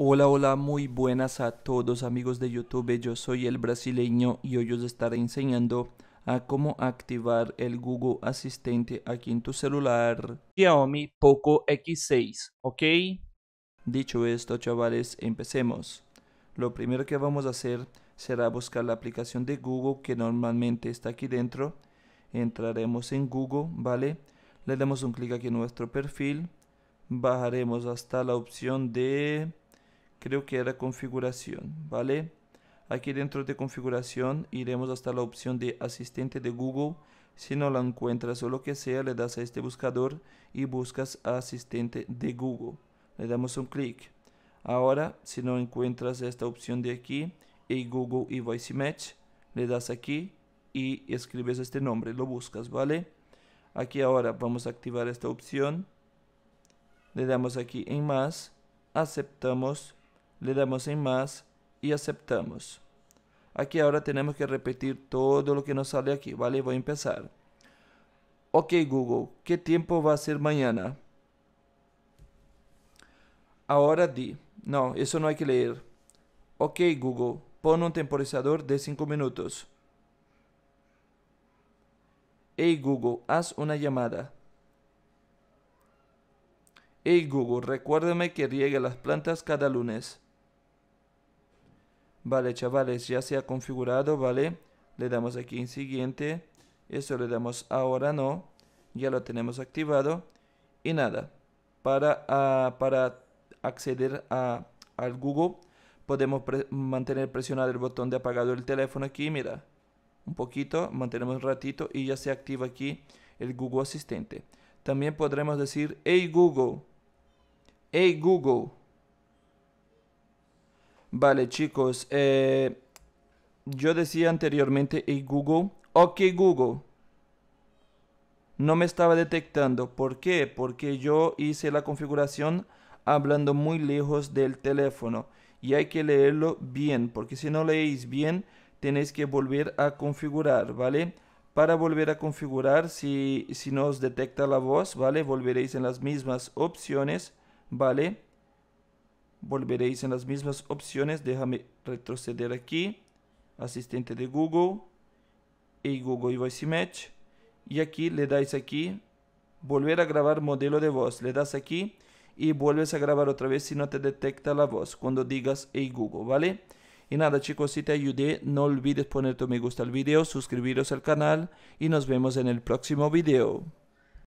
Hola, hola, muy buenas a todos amigos de YouTube. Yo soy el brasileño y hoy os estaré enseñando a cómo activar el Google Asistente aquí en tu celular Xiaomi Poco X6, ¿ok? Dicho esto, chavales, empecemos. Lo primero que vamos a hacer será buscar la aplicación de Google que normalmente está aquí dentro. Entraremos en Google, ¿vale? Le damos un clic aquí en nuestro perfil. Bajaremos hasta la opción de creo que era configuración, ¿vale? Aquí dentro de configuración iremos hasta la opción de asistente de Google. Si no la encuentras o lo que sea, le das a este buscador y buscas asistente de Google. Le damos un clic. Ahora, si no encuentras esta opción de aquí, Google y Voice Match, le das aquí y escribes este nombre, lo buscas, ¿vale? Aquí ahora vamos a activar esta opción. Le damos aquí en más, aceptamos le damos en más y aceptamos. Aquí ahora tenemos que repetir todo lo que nos sale aquí, ¿vale? Voy a empezar. Ok Google, ¿qué tiempo va a ser mañana? Ahora di. No, eso no hay que leer. Ok Google, pon un temporizador de 5 minutos. Hey Google, haz una llamada. Hey Google, recuérdame que riegue las plantas cada lunes. Vale, chavales, ya se ha configurado, ¿vale? Le damos aquí en siguiente. Eso le damos ahora no. Ya lo tenemos activado. Y nada, para, ah, para acceder a, al Google podemos mantener presionado el botón de apagado del teléfono aquí, mira. Un poquito, mantenemos un ratito y ya se activa aquí el Google Asistente. También podremos decir, hey Google, hey Google, Vale, chicos. Eh, yo decía anteriormente, hey Google. Ok, Google. No me estaba detectando. ¿Por qué? Porque yo hice la configuración hablando muy lejos del teléfono. Y hay que leerlo bien, porque si no leéis bien, tenéis que volver a configurar, ¿vale? Para volver a configurar, si, si no os detecta la voz, ¿vale? Volveréis en las mismas opciones, ¿vale? Volveréis en las mismas opciones. Déjame retroceder aquí. Asistente de Google. Y Google Voice Match. Y aquí le dais aquí. Volver a grabar modelo de voz. Le das aquí. Y vuelves a grabar otra vez si no te detecta la voz. Cuando digas Hey Google, ¿vale? Y nada chicos, si te ayudé, no olvides poner tu me gusta al video, suscribiros al canal y nos vemos en el próximo video.